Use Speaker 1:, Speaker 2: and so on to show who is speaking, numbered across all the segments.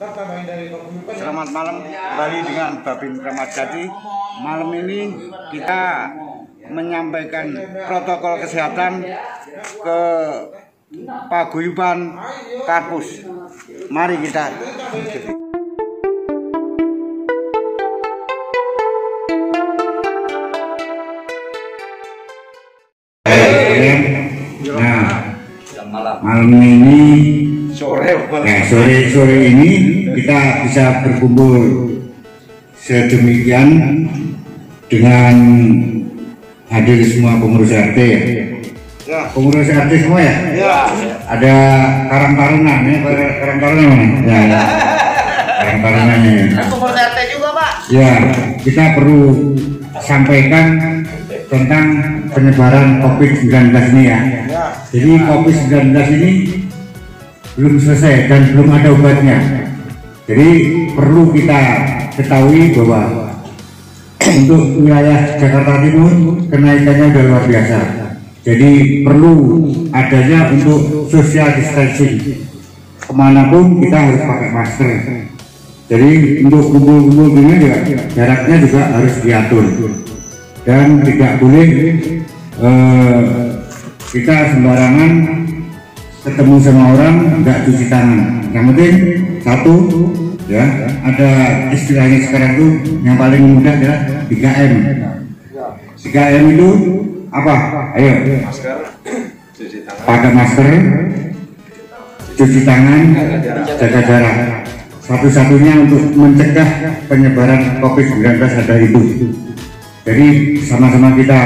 Speaker 1: Selamat malam kembali dengan Babin Kramat Jati. Malam ini kita menyampaikan protokol kesehatan ke paguyuban kampus. Mari kita. Nah, malam ini Nah, sore sore ini kita bisa berkumpul sedemikian dengan hadir semua pengurus RT ya.
Speaker 2: ya
Speaker 1: Pengurus RT semua ya?
Speaker 2: ya
Speaker 1: Ada karang tarunan ya, karang tarunan mana? Ya, ya. karang tarunannya ya.
Speaker 3: Pengurus RT juga pak.
Speaker 1: Ya, kita perlu sampaikan tentang penyebaran COVID-19 ini ya.
Speaker 2: ya
Speaker 1: Jadi COVID-19 ini belum selesai dan belum ada obatnya. Jadi perlu kita ketahui bahwa untuk wilayah Jakarta Timur kenaikannya sudah luar biasa. Jadi perlu adanya untuk social distancing. Ke mana pun kita harus pakai masker. Jadi untuk kumpul-kumpul ini juga jaraknya juga harus diatur dan tidak boleh eh, kita sembarangan ketemu sama orang nggak cuci tangan. Yang penting satu ya ada istilahnya sekarang tuh yang paling mudah adalah 3M 3M itu apa? Ayo.
Speaker 2: Masker cuci tangan.
Speaker 1: Pakai masker cuci tangan jaga jarak. Satu-satunya untuk mencegah penyebaran COVID-19 ada itu. Jadi sama-sama kita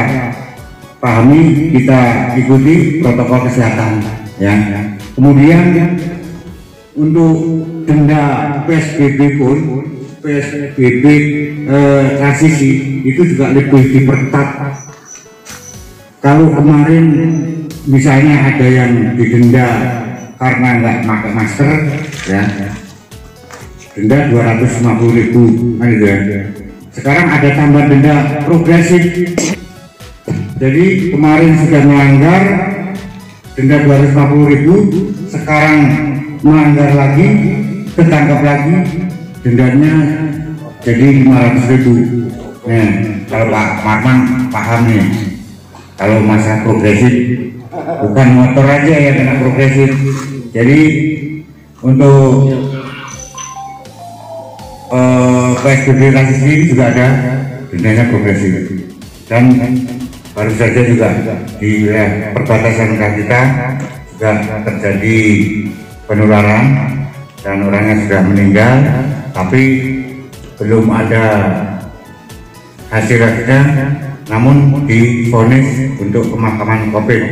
Speaker 1: pahami kita ikuti protokol kesehatan ya. Kemudian untuk denda PSBB pun PSBB eh, itu juga lebih diperketat. Kalau kemarin misalnya ada yang didenda karena nggak pakai masker ya denda 250 ribu kan gitu ya. Sekarang ada tambahan denda progresif. Jadi kemarin sudah melanggar denda 250 ribu sekarang melanggar lagi ketangkap lagi dendanya jadi 500 ribu. Nah kalau Pak Marman paham nih kalau masa progresif bukan motor aja yang kena progresif. Jadi untuk eh, PSBB ini juga ada dendanya progresif. Dan baru saja juga di wilayah perbatasan kita juga terjadi penularan dan orangnya sudah meninggal tapi belum ada hasil akhirnya namun difonis untuk pemakaman COVID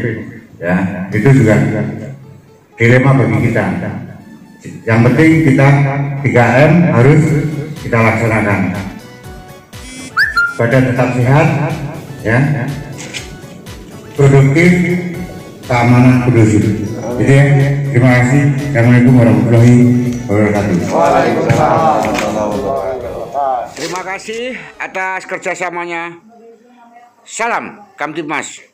Speaker 1: ya itu juga dilema bagi kita. Yang penting kita 3M harus kita laksanakan. Badan tetap sehat ya produktif keamanan kondusif jadi ya terima kasih. Assalamualaikum warahmatullahi wabarakatuh.
Speaker 2: Terima kasih atas kerjasamanya. Salam Kamtibmas